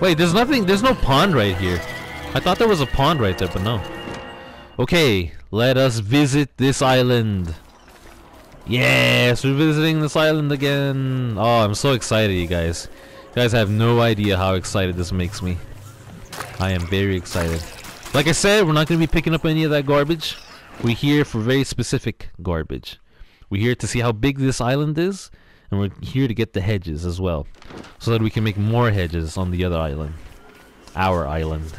Wait, there's nothing, there's no pond right here. I thought there was a pond right there, but no. Okay, let us visit this island. Yes, we're visiting this island again. Oh, I'm so excited, you guys. You guys have no idea how excited this makes me. I am very excited. Like I said, we're not going to be picking up any of that garbage. We're here for very specific garbage. We're here to see how big this island is, and we're here to get the hedges as well, so that we can make more hedges on the other island. Our island.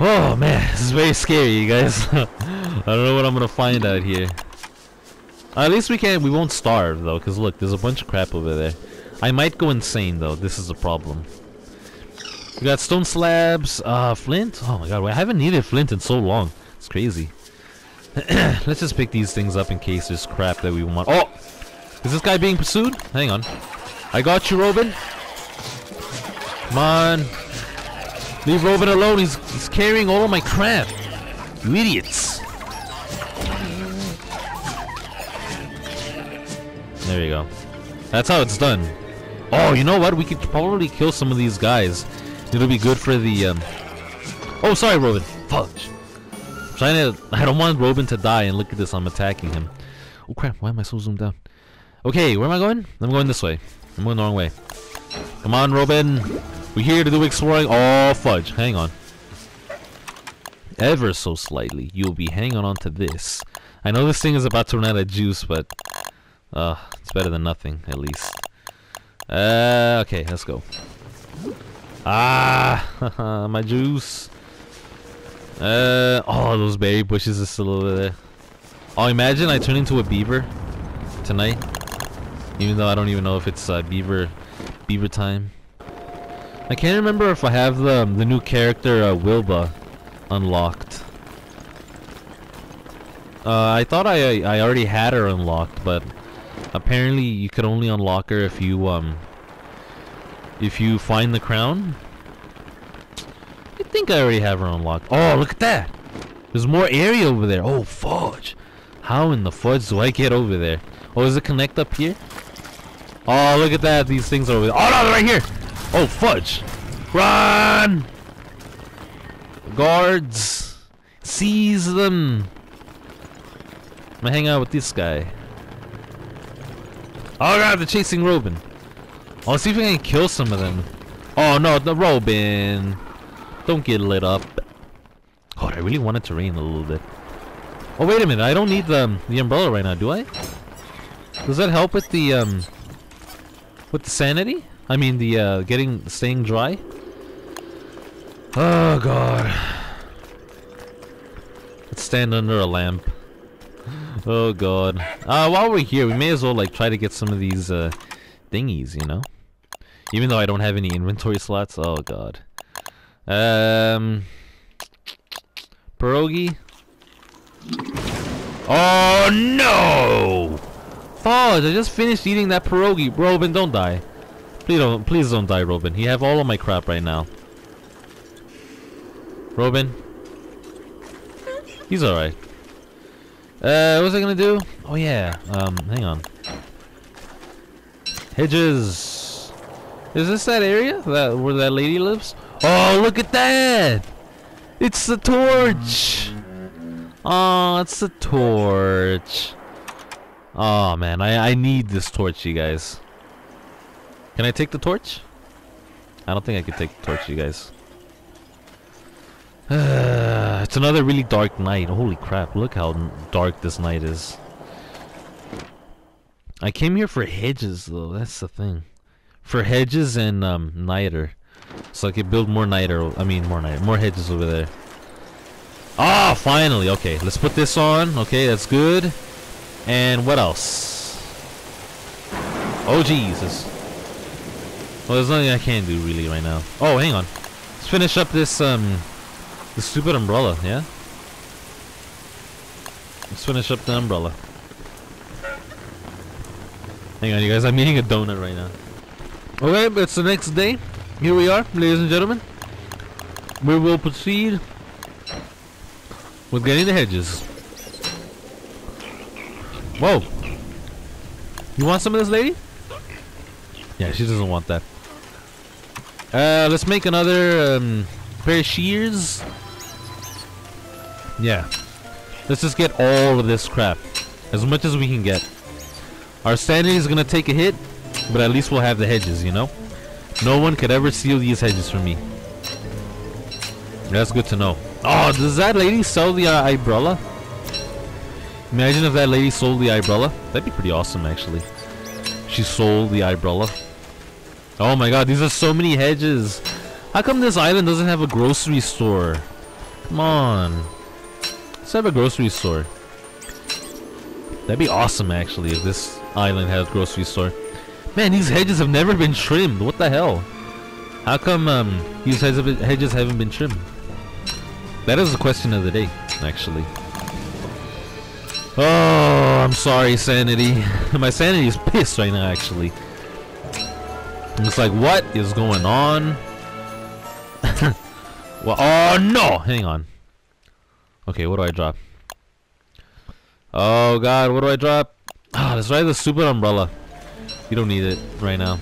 Oh man, this is very scary, you guys. I don't know what I'm gonna find out here. at least we can't—we won't starve though, cause look, there's a bunch of crap over there. I might go insane though. This is a problem. We got stone slabs, uh, flint. Oh my god, I haven't needed flint in so long. It's crazy. Let's just pick these things up in case there's crap that we want. Oh, is this guy being pursued? Hang on. I got you, Robin. Come on. Leave Robin alone. He's, he's carrying all of my crap. You idiots. There you go. That's how it's done. Oh, you know what? We could probably kill some of these guys. It'll be good for the, um... Oh, sorry, Robin. Fudge. I'm trying to... I don't want Robin to die, and look at this. I'm attacking him. Oh, crap. Why am I so zoomed out? Okay, where am I going? I'm going this way. I'm going the wrong way. Come on, Robin. We're here to do exploring. Oh, fudge. Hang on. Ever so slightly, you'll be hanging on to this. I know this thing is about to run out of juice, but... Uh, it's better than nothing, at least. Uh, okay, let's go. Ah, my juice. Uh, oh, those berry bushes are still over there. Oh, imagine I turn into a beaver tonight. Even though I don't even know if it's uh, beaver, beaver time. I can't remember if I have the the new character uh, Wilba unlocked. Uh, I thought I I already had her unlocked, but apparently you could only unlock her if you um if you find the crown. I think I already have her unlocked. Oh, look at that! There's more area over there. Oh, fudge! How in the fudge do I get over there? Oh, does it connect up here? Oh, look at that! These things are over there. Oh no, they're right here! Oh, fudge! Run! Guards! Seize them! I'm gonna hang out with this guy. Oh god, they're chasing Robin. I'll see if we can kill some of them. Oh no, the Robin! Don't get lit up. Oh, I really wanted to rain a little bit. Oh wait a minute, I don't need the the umbrella right now, do I? Does that help with the um with the sanity? I mean the uh getting staying dry? Oh god. Let's stand under a lamp. Oh god. Uh while we're here, we may as well like try to get some of these uh thingies, you know? Even though I don't have any inventory slots. Oh god. Um Pierogi. Oh no! Fudge, I just finished eating that pierogi. Robin, don't die. Please don't please don't die, Robin. You have all of my crap right now. Robin. He's alright. Uh, what was I gonna do? Oh yeah, um, hang on. Hedges. Is this that area that where that lady lives? Oh, look at that! It's the torch. Oh, it's the torch. Oh man, I I need this torch, you guys. Can I take the torch? I don't think I can take the torch, you guys. it's another really dark night. Holy crap, look how dark this night is. I came here for hedges, though. That's the thing. For hedges and um, niter. So I could build more niter. I mean, more niter. More hedges over there. Ah, finally. Okay, let's put this on. Okay, that's good. And what else? Oh, Jesus. Well, there's nothing I can do really right now. Oh, hang on. Let's finish up this, um... The stupid umbrella, yeah? Let's finish up the umbrella. Hang on, you guys. I'm eating a donut right now. Okay, it's the next day. Here we are, ladies and gentlemen. We will proceed with getting the hedges. Whoa! You want some of this lady? Yeah, she doesn't want that. Uh, let's make another um, pair of shears. Yeah. Let's just get all of this crap. As much as we can get. Our sanity is gonna take a hit, but at least we'll have the hedges, you know? No one could ever steal these hedges from me. That's good to know. Oh, does that lady sell the uh, umbrella? Imagine if that lady sold the umbrella. That'd be pretty awesome, actually. She sold the umbrella. Oh my god, these are so many hedges. How come this island doesn't have a grocery store? Come on. Let's have a grocery store. That'd be awesome, actually, if this island had a grocery store. Man, these hedges have never been trimmed. What the hell? How come um, these hedges haven't been trimmed? That is the question of the day, actually. Oh, I'm sorry, Sanity. My sanity is pissed right now, actually. It's like, what is going on? well, oh no! Hang on. Okay, what do I drop? Oh god, what do I drop? Ah, let's try the stupid umbrella. You don't need it right now.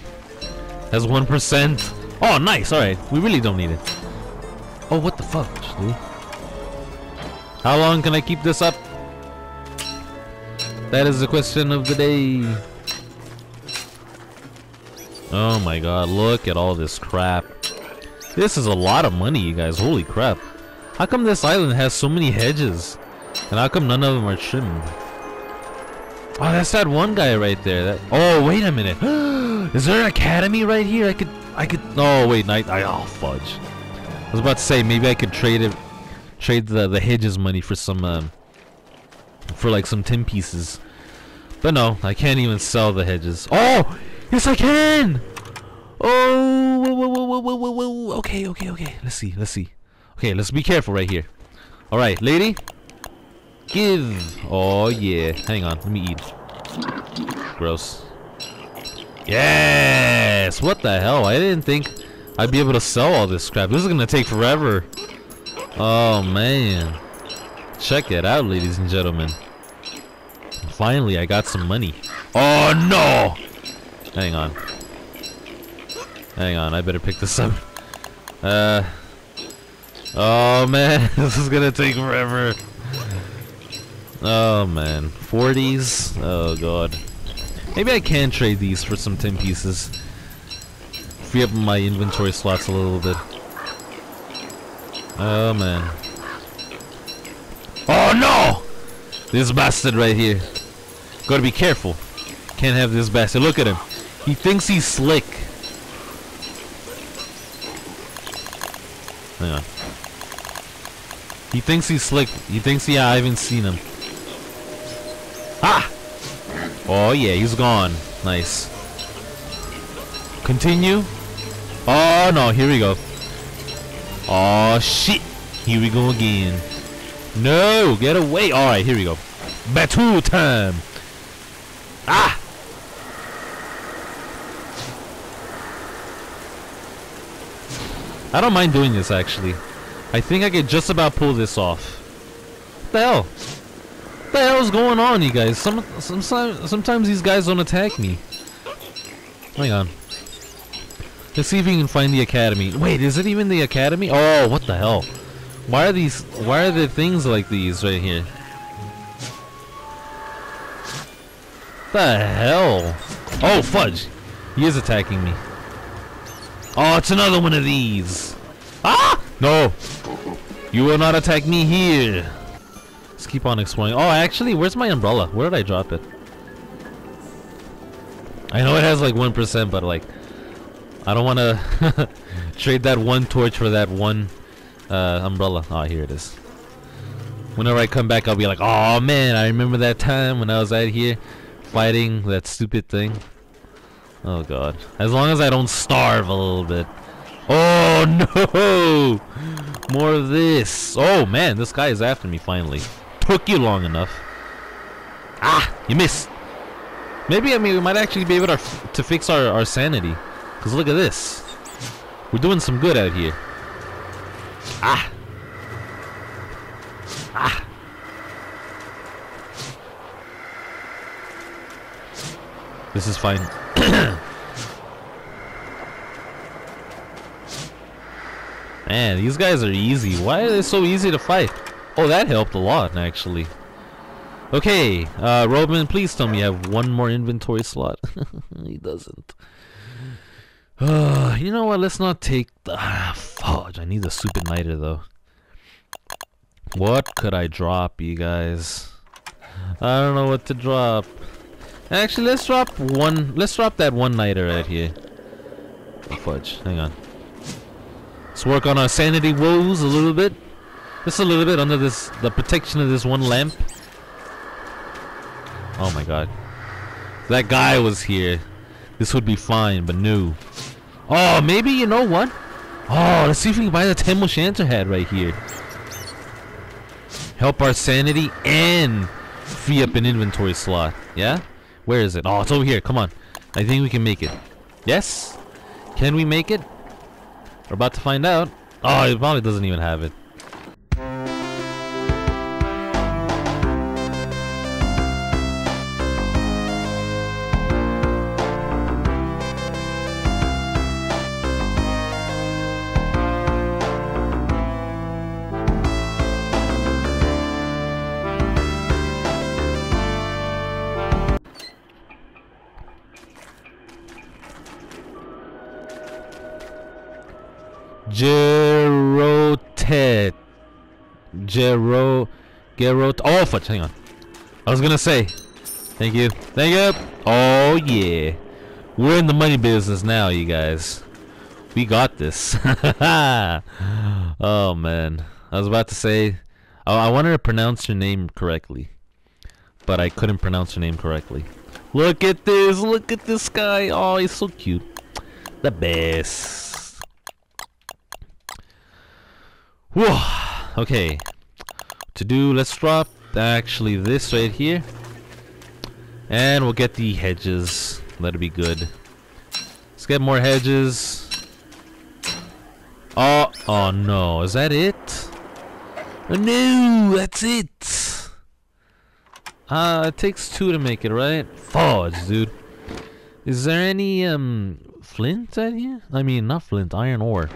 That's 1%. Oh, nice, alright. We really don't need it. Oh, what the fuck, dude? How long can I keep this up? That is the question of the day. Oh my god, look at all this crap. This is a lot of money, you guys. Holy crap. How come this island has so many hedges? And how come none of them are trimmed? Oh, that's that one guy right there. That oh, wait a minute. Is there an academy right here? I could, I could. Oh wait, I, I oh fudge. I was about to say maybe I could trade it, trade the the hedges money for some, um, for like some tin pieces. But no, I can't even sell the hedges. Oh, yes I can. Oh, whoa, whoa, whoa, whoa, whoa, whoa. Okay, okay, okay. Let's see, let's see. Okay, let's be careful right here. All right, lady. Give. Oh, yeah. Hang on. Let me eat. Gross. Yes! What the hell? I didn't think I'd be able to sell all this crap. This is to take forever. Oh, man. Check it out, ladies and gentlemen. Finally, I got some money. Oh, no! Hang on. Hang on. I better pick this up. Uh... Oh, man. this is to take forever. Oh man, 40s? Oh god. Maybe I can trade these for some tin pieces. Free up my inventory slots a little bit. Oh man. Oh no! This bastard right here. Gotta be careful. Can't have this bastard. Look at him. He thinks he's slick. Hang on. He thinks he's slick. He thinks, yeah, I haven't seen him. Ah! Oh yeah, he's gone. Nice. Continue. Oh no, here we go. Oh shit. Here we go again. No, get away. Alright, here we go. Battle time. Ah! I don't mind doing this actually. I think I could just about pull this off. What the hell? What the hell's going on, you guys? Some, sometimes, sometimes these guys don't attack me. Hang on. Let's see if we can find the academy. Wait, is it even the academy? Oh, what the hell? Why are these? Why are there things like these right here? The hell? Oh, fudge! He is attacking me. Oh, it's another one of these. Ah! No! You will not attack me here. Let's keep on exploring. Oh, actually, where's my umbrella? Where did I drop it? I know it has like 1%, but like, I don't want to trade that one torch for that one uh, umbrella. Oh, here it is. Whenever I come back, I'll be like, oh man, I remember that time when I was out here fighting that stupid thing. Oh god. As long as I don't starve a little bit. Oh no! More of this. Oh man, this guy is after me finally took you long enough. Ah, you missed. Maybe, I mean, we might actually be able to, to fix our, our sanity. Because look at this. We're doing some good out here. Ah. Ah. This is fine. Man, these guys are easy. Why are they so easy to fight? Oh, that helped a lot, actually. Okay, uh, Roman, please tell me you have one more inventory slot. he doesn't. You know what? Let's not take the... Ah, fudge. I need the super niter, though. What could I drop, you guys? I don't know what to drop. Actually, let's drop one... Let's drop that one niter right here. Oh, fudge. Hang on. Let's work on our sanity woes a little bit. Just a little bit under this... The protection of this one lamp. Oh my god. That guy was here. This would be fine, but no. Oh, maybe you know what? Oh, let's see if we can buy the Tam o' Shanter hat right here. Help our sanity and free up an inventory slot. Yeah? Where is it? Oh, it's over here. Come on. I think we can make it. Yes? Can we make it? We're about to find out. Oh, it probably doesn't even have it. Oh, fudge. Hang on. I was gonna say. Thank you. Thank you. Oh, yeah. We're in the money business now, you guys. We got this. oh, man. I was about to say. Oh, I wanted to pronounce your name correctly. But I couldn't pronounce your name correctly. Look at this. Look at this guy. Oh, he's so cute. The best. Whoa. Okay. To do, let's drop actually this right here. And we'll get the hedges. That'll be good. Let's get more hedges. Oh, oh no. Is that it? Oh, no, that's it. Uh, it takes two to make it, right? Fudge, dude. Is there any, um, flint out here? I mean, not flint, iron ore.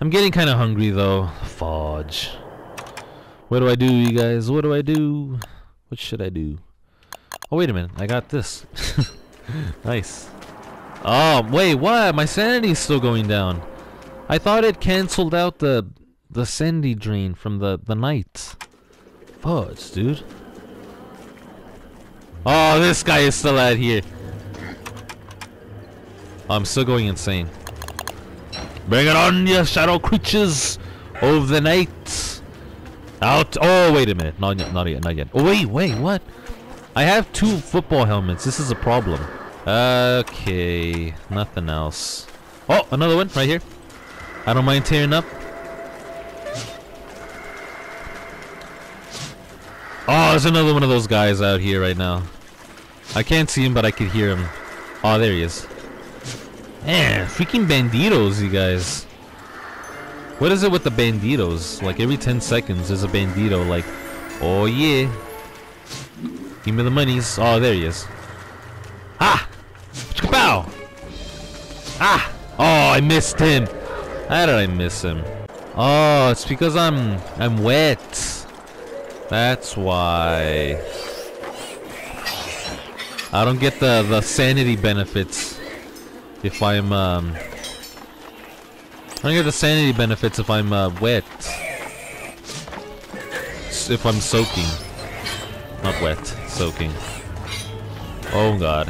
I'm getting kind of hungry though. Fudge. What do I do, you guys? What do I do? What should I do? Oh, wait a minute. I got this. nice. Oh, wait, what? My sanity's still going down. I thought it canceled out the the sanity drain from the, the night. Fudge, dude. Oh, this guy is still out here. I'm still going insane. Bring it on, you shadow creatures of the night. Out. Oh, wait a minute. Not yet. Not yet. Not yet. Oh, wait. Wait. What? I have two football helmets. This is a problem. Okay. Nothing else. Oh, another one right here. I don't mind tearing up. Oh, there's another one of those guys out here right now. I can't see him, but I can hear him. Oh, there he is. Man, freaking banditos, you guys. What is it with the banditos? Like every 10 seconds there's a bandito like, oh yeah. Give me the monies. Oh, there he is. Ah! Bow! Ah! Oh, I missed him. How did I miss him? Oh, it's because I'm I'm wet. That's why. I don't get the the sanity benefits if I'm um I get the sanity benefits if I'm uh, wet. If I'm soaking. Not wet, soaking. Oh god.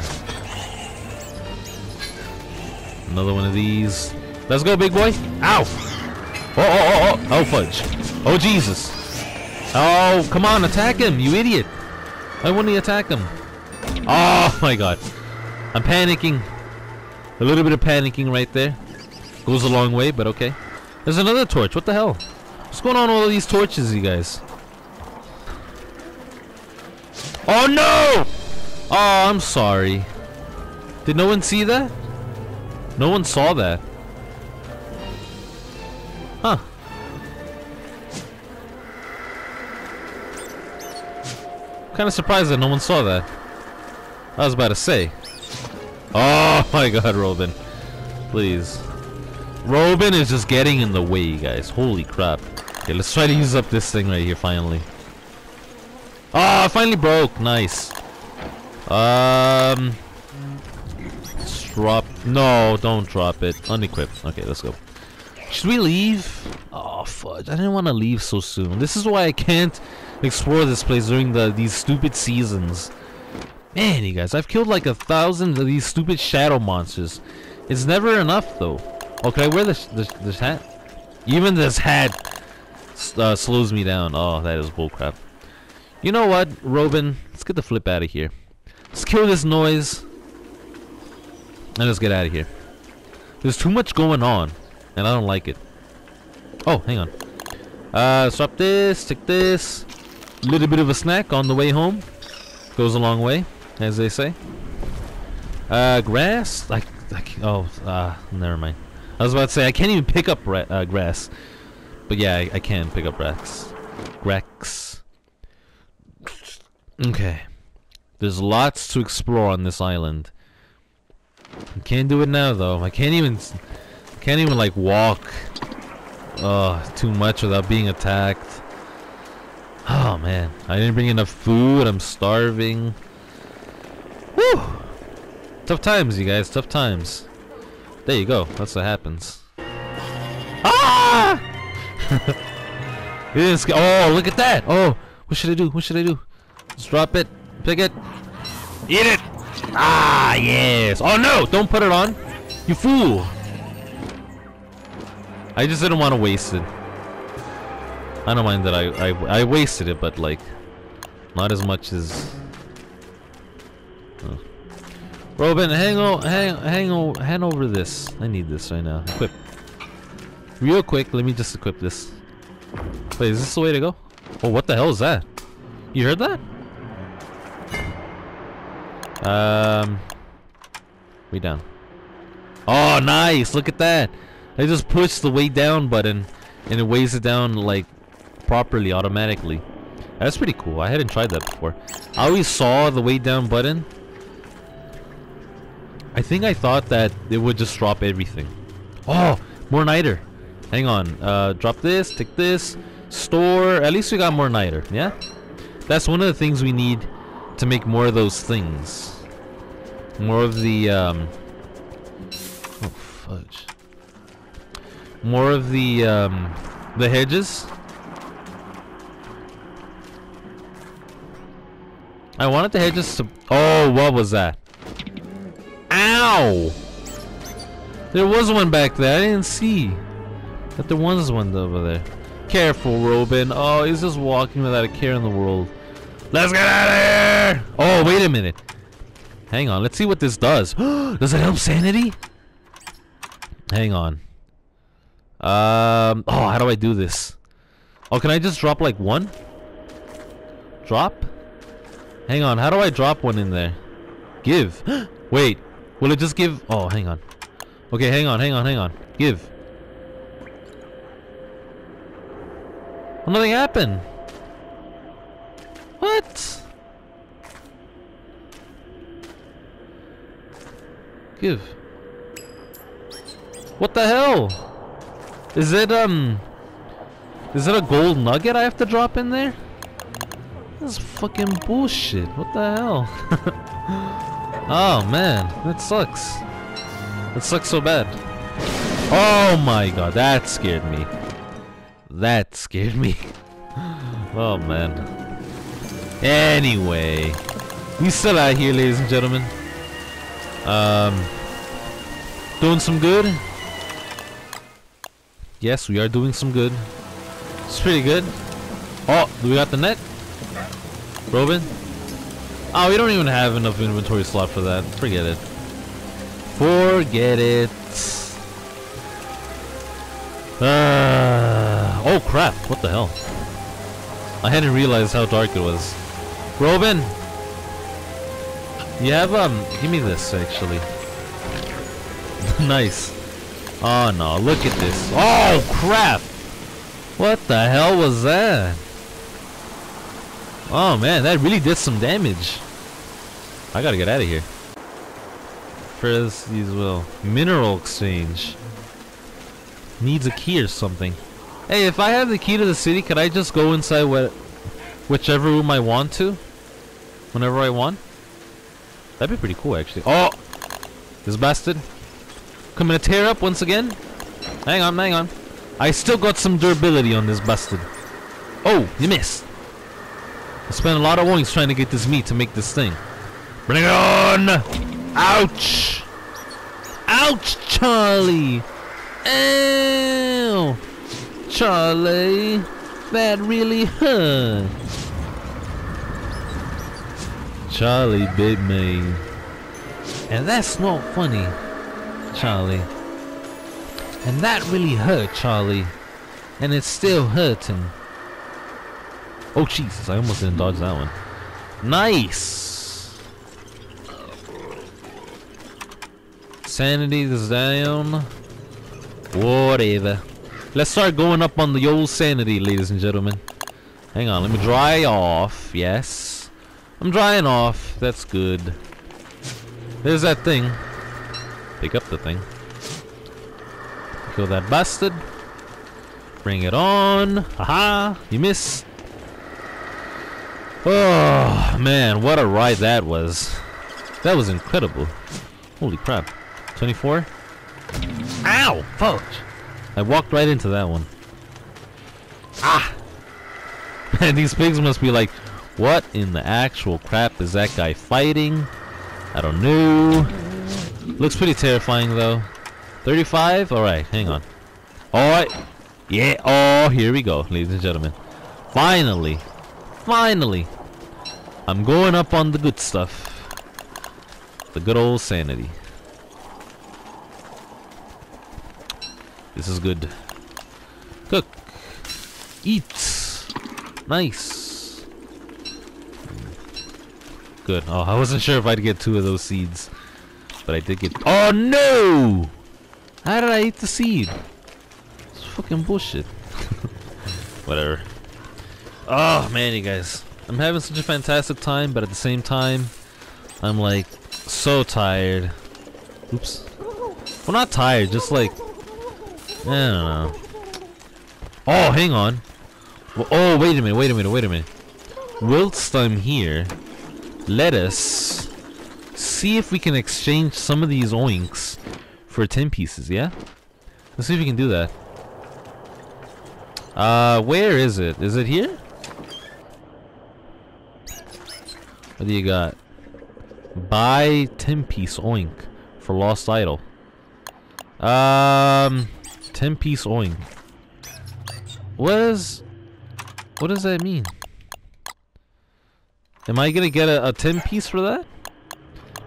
Another one of these. Let's go, big boy. Ow! Oh, oh, oh, oh, oh, fudge. Oh, Jesus. Oh, come on, attack him, you idiot. Why wouldn't he attack him? Oh, my God. I'm panicking. A little bit of panicking right there. Goes a long way, but okay. There's another torch. What the hell? What's going on with all these torches, you guys? Oh no! Oh, I'm sorry. Did no one see that? No one saw that. Huh. Kind of surprised that no one saw that. I was about to say. Oh my god, Robin. Please. Robin is just getting in the way, guys. Holy crap. Okay, let's try to use up this thing right here finally. Ah, oh, finally broke. Nice. Um, drop. No, don't drop it. Unequip. Okay, let's go. Should we leave? Oh fudge! I didn't want to leave so soon. This is why I can't explore this place during the these stupid seasons. Man, you guys, I've killed like a thousand of these stupid shadow monsters. It's never enough though. Okay, oh, wear this this, this hat. Even this hat uh, slows me down. Oh, that is bullcrap. You know what, Robin? Let's get the flip out of here. Let's kill this noise. And let's get out of here. There's too much going on. And I don't like it. Oh, hang on. Uh, swap this, take this. Little bit of a snack on the way home. Goes a long way, as they say. Uh, grass? Like, like, oh, uh, never mind. I was about to say, I can't even pick up uh, grass. But yeah, I, I can pick up Rex. Grex. Okay. There's lots to explore on this island. I can't do it now though. I can't even can't even like walk uh too much without being attacked. Oh man. I didn't bring enough food, I'm starving. Woo! Tough times you guys, tough times. There you go, that's what happens. Ah! oh, look at that! Oh, what should I do? What should I do? Just drop it. Pick it. Eat it! Ah, yes! Oh no! Don't put it on! You fool! I just didn't want to waste it. I don't mind that I, I, I wasted it, but like, not as much as... Oh. Robin, hang on, hang, hang on, hand over this. I need this right now. Equip. Real quick, let me just equip this. Wait, is this the way to go? Oh, what the hell is that? You heard that? Um, way down. Oh, nice! Look at that. I just push the way down button, and it weighs it down like properly, automatically. That's pretty cool. I hadn't tried that before. I always saw the way down button. I think I thought that it would just drop everything. Oh, more niter. Hang on. Uh, drop this, take this, store. At least we got more niter, yeah? That's one of the things we need to make more of those things. More of the, um... Oh, fudge. More of the, um... The hedges. I wanted the hedges to... Oh, what was that? Ow! There was one back there. I didn't see. That there was one over there. Careful, Robin. Oh, he's just walking without a care in the world. Let's get out of here! Oh, wait a minute. Hang on, let's see what this does. does it help sanity? Hang on. Um, oh, how do I do this? Oh, can I just drop like one? Drop? Hang on, how do I drop one in there? Give. Wait, will it just give? Oh, hang on. Okay, hang on, hang on, hang on. Give. Well, nothing happened. What? Give. What the hell? Is it, um... Is it a gold nugget I have to drop in there? This is fucking bullshit. What the hell? oh, man. That sucks. That sucks so bad. Oh my god, that scared me. That scared me. oh, man. Anyway, we still out here, ladies and gentlemen. Um, doing some good. Yes, we are doing some good. It's pretty good. Oh, do we got the net? Robin? Oh, we don't even have enough inventory slot for that. Forget it. Forget it. Uh, oh crap, what the hell? I hadn't realized how dark it was. Robin! You have, um, give me this, actually. nice. Oh no, look at this. Oh crap! What the hell was that? Oh man, that really did some damage. I gotta get out of here. First, these will. Mineral exchange. needs a key or something. Hey, if I have the key to the city, could I just go inside what, whichever room I want to? Whenever I want? That'd be pretty cool, actually. Oh! This bastard. Coming to tear up once again. Hang on, hang on. I still got some durability on this bastard. Oh, you missed. I spent a lot of points trying to get this meat to make this thing. Bring it on! Ouch! Ouch, Charlie! Ow! Charlie, that really hurt. Charlie bit me. And that's not funny, Charlie. And that really hurt, Charlie. And it's still hurting. Oh, Jesus, I almost didn't dodge that one. Nice! Sanity is down. Whatever. Let's start going up on the old sanity, ladies and gentlemen. Hang on, let me dry off. Yes. I'm drying off. That's good. There's that thing. Pick up the thing. Kill that bastard. Bring it on. Haha. You miss. Oh, man. What a ride that was. That was incredible. Holy crap. 24? Ow! Fudge! I walked right into that one. Ah! Man, these pigs must be like, what in the actual crap is that guy fighting? I don't know. Looks pretty terrifying though. 35? Alright, hang on. Alright. Yeah, oh, here we go, ladies and gentlemen. Finally. Finally. I'm going up on the good stuff. The good old sanity. This is good. Cook. Eat. Nice. Good. Oh, I wasn't sure if I'd get two of those seeds. But I did get... Oh, no! How did I eat the seed? It's fucking bullshit. Whatever. Oh, man, you guys. I'm having such a fantastic time, but at the same time, I'm like so tired. Oops. Well, not tired, just like I don't know. Oh, hang on. Well, oh, wait a minute, wait a minute, wait a minute. Whilst I'm here, let us see if we can exchange some of these oinks for 10 pieces, yeah? Let's see if we can do that. Uh, where is it? Is it here? What do you got? Buy 10 piece oink for lost idol. Um, 10 piece oink. What is... What does that mean? Am I gonna get a, a 10 piece for that?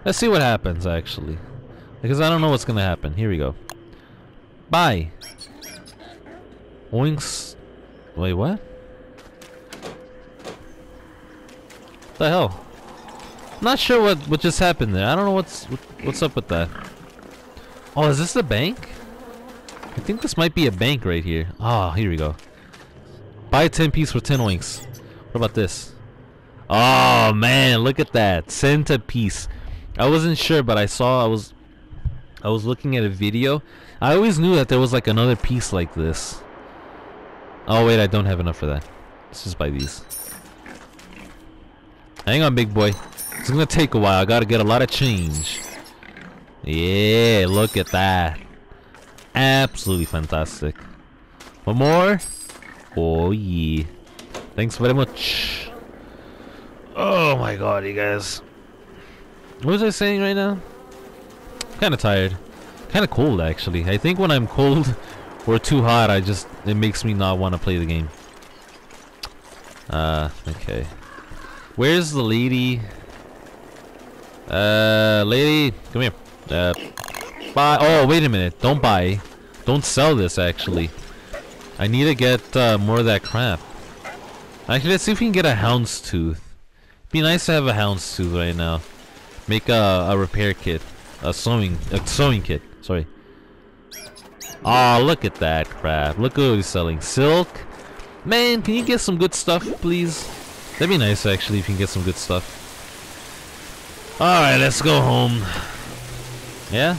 Let's see what happens actually. Because I don't know what's gonna happen. Here we go. Buy. Oinks. Wait, what? The hell? Not sure what what just happened there. I don't know what's what, what's up with that. Oh, is this the bank? I think this might be a bank right here. Ah, oh, here we go. Buy 10 piece for 10 oinks. What about this? Oh man, look at that. Centipede. I wasn't sure, but I saw I was I was looking at a video. I always knew that there was like another piece like this. Oh wait, I don't have enough for that. Let's just buy these. Hang on, big boy. It's gonna take a while. I gotta get a lot of change. Yeah, look at that. Absolutely fantastic. One more? Oh yeah. Thanks very much. Oh my god, you guys. What was I saying right now? Kinda tired. Kinda cold actually. I think when I'm cold or too hot I just it makes me not want to play the game. Uh okay. Where's the lady? Uh lady, come here. Uh buy oh wait a minute, don't buy. Don't sell this actually. I need to get uh, more of that crap. Actually, let's see if we can get a houndstooth. Be nice to have a houndstooth right now. Make a, a repair kit, a sewing a sewing kit. Sorry. Oh, look at that crap! Look what he's selling. Silk. Man, can you get some good stuff, please? That'd be nice actually if you can get some good stuff. All right, let's go home. Yeah.